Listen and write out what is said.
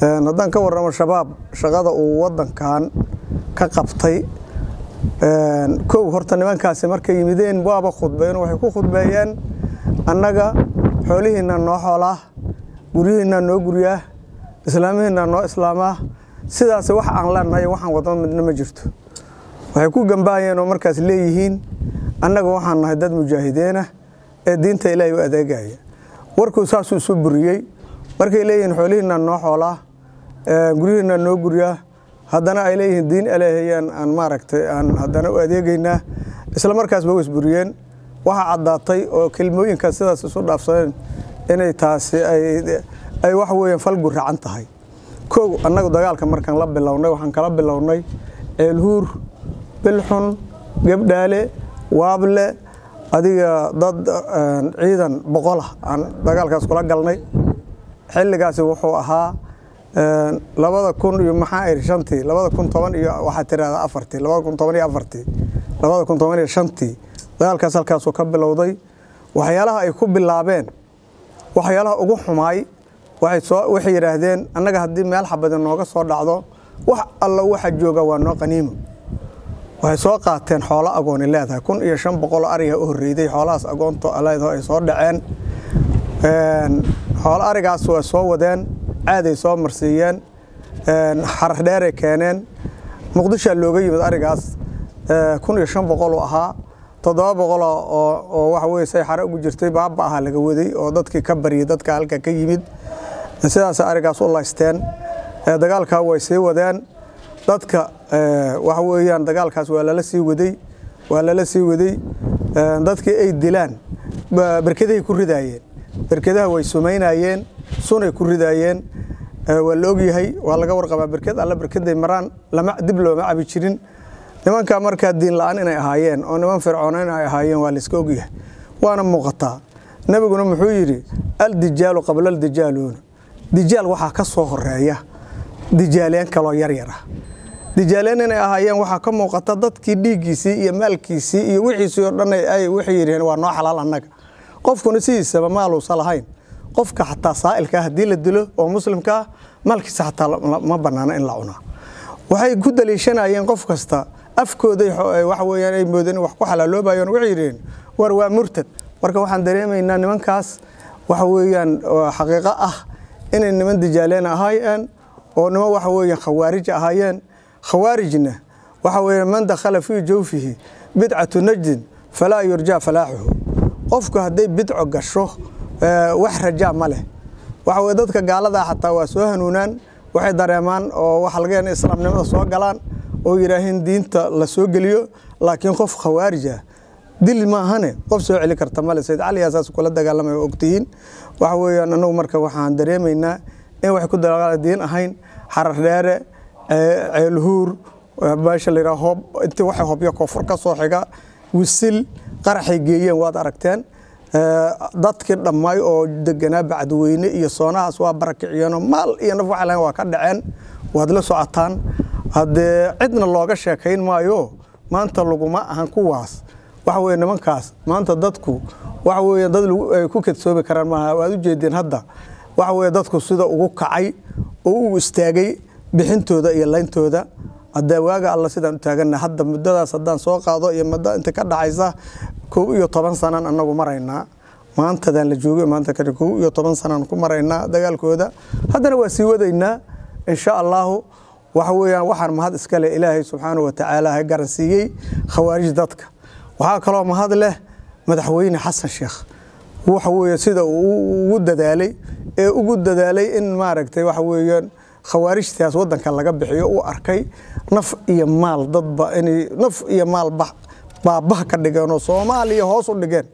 haddaan ka warramo shabaab shaqada uu waddankan ka qabtay kow horta nimankaasi markay yimideen waaba khudbeen waxay ku khudbeeyeen annaga xoolihiinna noo xoolaa guryihiinna noo guryaa islaamihiinna noo islaamaa sidaas wax aan leenahay waxaan wadno midna ma jirto. Waxay ku gambaayeen oo markaas leeyihiin annaga waxaan nahay dad mujaahideena ee diinta ilaahay u adeegaya. Warkuu saasuu isu buriyey markay leeyihiin xoolihiinna noo xoolaa guryihiinna noo guryaa haddana ay leeyihiin diin alehayaan aan maaragtay aan haddana u adeegaynaa isla markaasba way isburiyeen. Waxaa caddaatay oo kelmooyinkaas sidaas isu dhaafsadeen inay taasi ay wax weeyaan fal guracan tahay. Kow annagu dagaalka markaan la bilownay waxaan kala bilownay ceelhuur bilxun gebdhaale waable adiga dad ciidan boqolah aan dagaalkaas kula galnay. Xilligaasi wuxuu ahaa labada kun iyo maxaa iri shantii labada kun toban iyo waxaa tirahdaa afartii labada kun toban iyo afartii labada kun toban iyo shantii dagaalkaas halkaasuu ka bilowday. Waxyaalaha ay ku bilaabeen waxyaalaha ugu xumaay waxay yidhaahdeen annaga haddii meel xabadi nooga soo dhacdo wax alla waxa jooga waa noo qaniimo. Waxay soo qaateen xoolo agooni leedahay. Kun iyo shan boqoloo ariga u horreyday xoolahaas agoonto leedaho ay soo dhaceen. Xoolo arigaas waa soo wadeen caaday soo marsiiyeen xarar dheeray keeneen. Muqdishaa looga yimid arigaas kun iyo shan boqoluu ahaa. Toddoba boqol oo waxa weye say xare ugu jirtay baaba aha laga waday oo dadkii ka baryay dadka halka ka yimid. Sidaas arigaas u laysteen dagaalkaa way sii wadeen. Dadka waxa weeyaan dagaalkaas waa lala sii waday waa lala sii waday. Dadkii ay dilaan berkedahay ku ridaayeen berkedaha way sumaynayeen sunay ku ridaayeen. Waa la ogyahay waa laga warqabaa berked alla berkeday maraan dib looma cabi jirin. Nimankaa markaa diin la'aan inay ahaayeen oo niman fircoona inay ahaayeen waa layska ogyahay waana muuqataa. Nebiguna muxuu yidhi aldijaalu qabla aldijaaluuna dijaal waxaa ka soo horreeya dijaaleen kaloo yaryar dijaaleen inay ahaayeen waxaa ka muuqata dadkii dhiiggiisii iyo maalkiisii iyo wixiisii oo dhan ay waxay yidhaheen waa noo xalaal annaga. Qofkuna sidiisaba maaluusa lahayn qofka xataa saa'ilkaa haddii la dilo oo muslimka ah maalkiisa xataa ma bannaana in la cunaa waxay ku daliishanayeen qof kasta afkooday waxa weeyaan ay moodeen wax ku xalaaloobayeen waxay yidhaheen war waa murtad. Marka waxaan dareemaynaa nimankaas waxa weeyaan xaqiiqo ah inay niman dijaaleen ahaayeen oo niman waxa weeyaan khawaarij ahaayeen. Khawaarijna waxa weeye man dakhala fii jawfihi bidcatu najdin falaa yurjaa falaaxuhu. Qofku hadday bidco gasho wax rajaa ma leh. Waxa weye dadka gaaladaa xataa waa soo hanuunaan waxay dareemaan oo waxa laga yaaba islaamnimada soo galaan oo yidhaahiin diinta la soo geliyo laakiin qof khawaarij ah. Dil maahane qof soo celi karta male sayd cali yaa saas kula dagaalamay oo ogtihiin. Waxa weeyaan annagu marka waxaan dareemaynaa in waxay ku dagaala diin ahayn xarar dheere ceelhuur meesha la yidhaha hoob intii waxay hobyo koonfur ka soo xiga wisil qaraxay geeyeen waad aragteen dadkii dhammaay oo deganaa bacdweyne iyo soonahaas waa barakiciyeenoo maal iyo naf waxa lahayn waa ka dhaceen waad la socotaan. Haddee cidna looga sheekayn maayo maanta laguma ahan kuwaas. Waxa weye nimankaas maanta dadku waxa weeye dad ay ku kadsoomi karaan maaha waad u jeedeen hadda. Waxa weye dadku sida ugu kacay oo u istaagay bixintooda iyo layntooda haddee waaga alla sidaan u taaganna hadda muddadaas haddaan soo qaado iyo muddo inta ka dhacaysa kow iyo toban sanaan annagu maraynaa maantadaan la joogay maanta kale kow iyo toban sanaan ku maraynaa dagaalkooda. Haddana waa sii wadaynaa insha allahu. Waxa weeyaan waxaan mahad iska leh ilaahay subxaanahu wa tacaala ha garansiiyey khawaarij dadka. Waxaa kaloo mahad leh madaxweyne xasan sheekh. Waxa weeye sida uu ugu dadaalay ee ugu dadaalay in maaragtay waxa weeyaan khawaarijtaas waddanka laga bixiyo uu arkay naf iyo maal dadba inay naf iyo maal baabaha ka dhigeen oo soomaaliya hoos u dhigeen